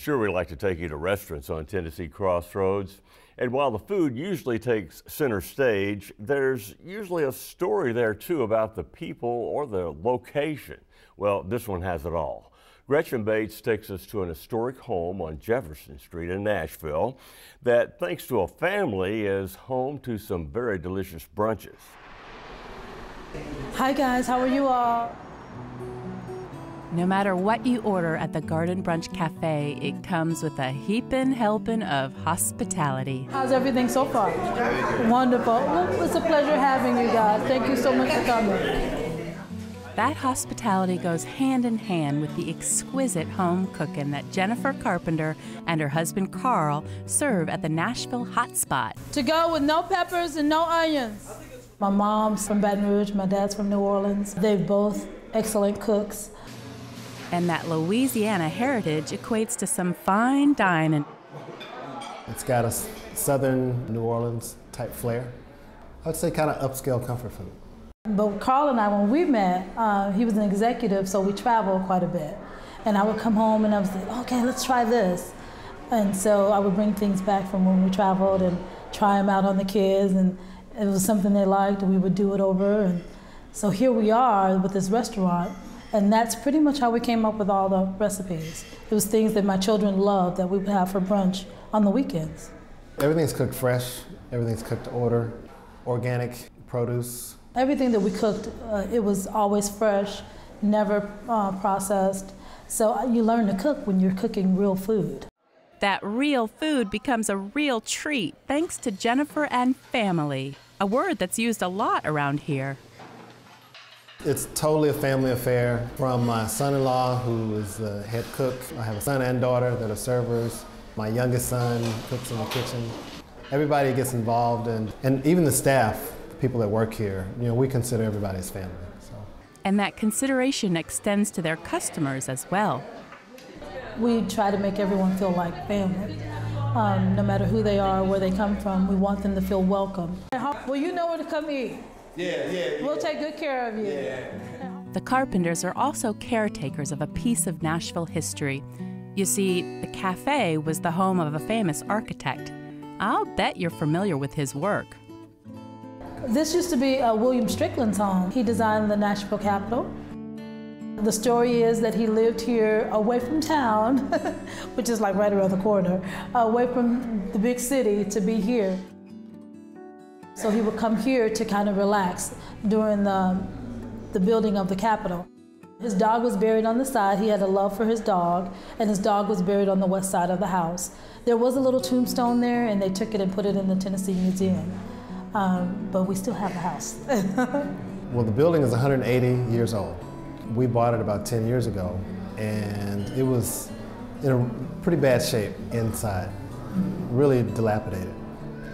Sure, we like to take you to restaurants on Tennessee Crossroads. And while the food usually takes center stage, there's usually a story there too about the people or the location. Well, this one has it all. Gretchen Bates takes us to an historic home on Jefferson Street in Nashville that, thanks to a family, is home to some very delicious brunches. Hi guys, how are you all? No matter what you order at the Garden Brunch Cafe, it comes with a heaping helping of hospitality. How's everything so far? Wonderful. Well, it's a pleasure having you guys. Thank you so much for coming. That hospitality goes hand in hand with the exquisite home cooking that Jennifer Carpenter and her husband Karl serve at the Nashville Hotspot. To go with no peppers and no onions. My mom's from Baton Rouge, my dad's from New Orleans. They're both excellent cooks. And that Louisiana heritage equates to some fine dining. It's got a southern New Orleans type flair. I would say kind of upscale comfort food. But Karl and I, when we met, uh, he was an executive, so we traveled quite a bit. And I would come home and I was like, okay, let's try this. And so I would bring things back from when we traveled and try them out on the kids. And it was something they liked, and we would do it over. And so here we are with this restaurant and that's pretty much how we came up with all the recipes. It was things that my children loved that we would have for brunch on the weekends. Everything's cooked fresh, everything's cooked to order, organic produce. Everything that we cooked, uh, it was always fresh, never uh, processed. So uh, you learn to cook when you're cooking real food. That real food becomes a real treat thanks to Jennifer and family, a word that's used a lot around here. It's totally a family affair. From my son-in-law, who is the head cook. I have a son and daughter that are servers. My youngest son cooks in the kitchen. Everybody gets involved, and, and even the staff, the people that work here, you know, we consider everybody as family. So. And that consideration extends to their customers as well. We try to make everyone feel like family. Um, no matter who they are, where they come from, we want them to feel welcome. Well, you know where to come eat. Yeah, yeah, We'll take good care of you. Yeah. The Carpenters are also caretakers of a piece of Nashville history. You see, the cafe was the home of a famous architect. I'll bet you're familiar with his work. This used to be uh, William Strickland's home. He designed the Nashville Capitol. The story is that he lived here away from town, which is like right around the corner, away from the big city to be here. So he would come here to kind of relax during the, the building of the Capitol. His dog was buried on the side. He had a love for his dog, and his dog was buried on the west side of the house. There was a little tombstone there, and they took it and put it in the Tennessee Museum. Um, but we still have the house. well, the building is 180 years old. We bought it about 10 years ago, and it was in a pretty bad shape inside, really dilapidated.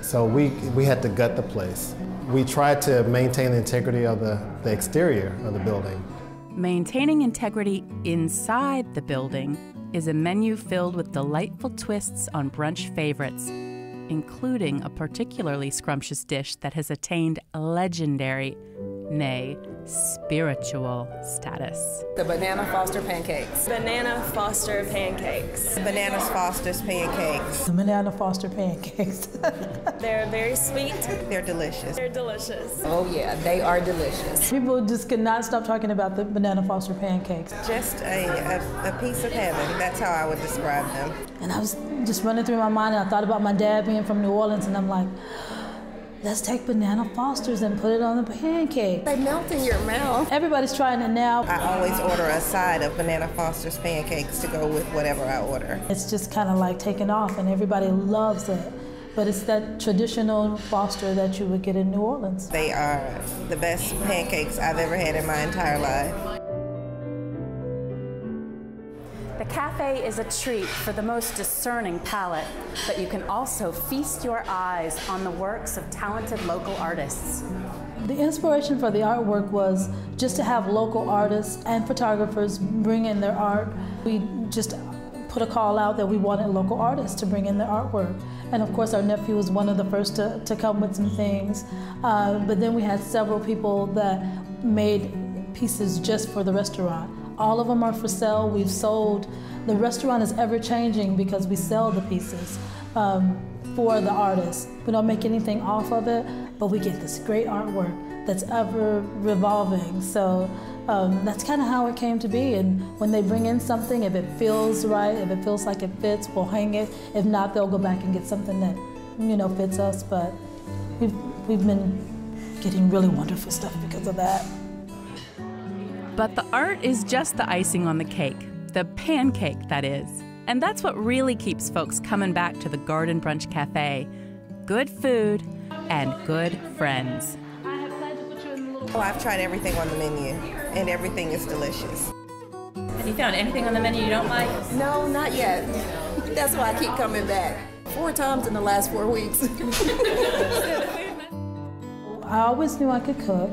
So we, we had to gut the place. We tried to maintain the integrity of the, the exterior of the building. Maintaining integrity inside the building is a menu filled with delightful twists on brunch favorites, including a particularly scrumptious dish that has attained legendary nay, spiritual status. The Banana Foster Pancakes. Banana Foster Pancakes. Bananas Foster's Pancakes. The Banana Foster Pancakes. They're very sweet. They're delicious. They're delicious. Oh yeah, they are delicious. People just cannot stop talking about the Banana Foster Pancakes. Just a, a, a piece of heaven. That's how I would describe them. And I was just running through my mind and I thought about my dad being from New Orleans and I'm like, Let's take banana fosters and put it on the pancake. They melt in your mouth. Everybody's trying it now. I always order a side of banana foster's pancakes to go with whatever I order. It's just kind of like taking off and everybody loves it. But it's that traditional Foster that you would get in New Orleans. They are the best pancakes I've ever had in my entire life. The cafe is a treat for the most discerning palate, but you can also feast your eyes on the works of talented local artists. The inspiration for the artwork was just to have local artists and photographers bring in their art. We just put a call out that we wanted local artists to bring in their artwork. And of course, our nephew was one of the first to, to come with some things. Uh, but then we had several people that made pieces just for the restaurant All of them are for sale. We've sold, the restaurant is ever changing because we sell the pieces um, for the artists. We don't make anything off of it, but we get this great artwork that's ever revolving. So um, that's kind of how it came to be. And when they bring in something, if it feels right, if it feels like it fits, we'll hang it. If not, they'll go back and get something that, you know, fits us. But we've, we've been getting really wonderful stuff because of that. But the art is just the icing on the cake, the pancake, that is. And that's what really keeps folks coming back to the Garden Brunch Cafe good food and good friends. Oh, I've tried everything on the menu, and everything is delicious. Have you found anything on the menu you don't like? No, not yet. That's why I keep coming back. Four times in the last four weeks. I always knew I could cook,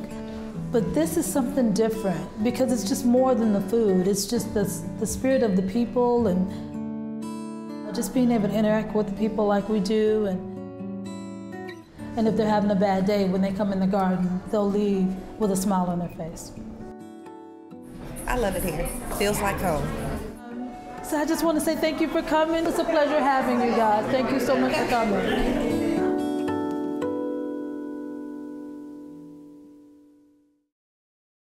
but this is something different because it's just more than the food. It's just the, the spirit of the people and just being able to interact with the people like we do. And, and if they're having a bad day, when they come in the garden, they'll leave with a smile on their face. I love it here. Feels like home. So I just want to say thank you for coming. It's a pleasure having you guys. Thank you so much for coming.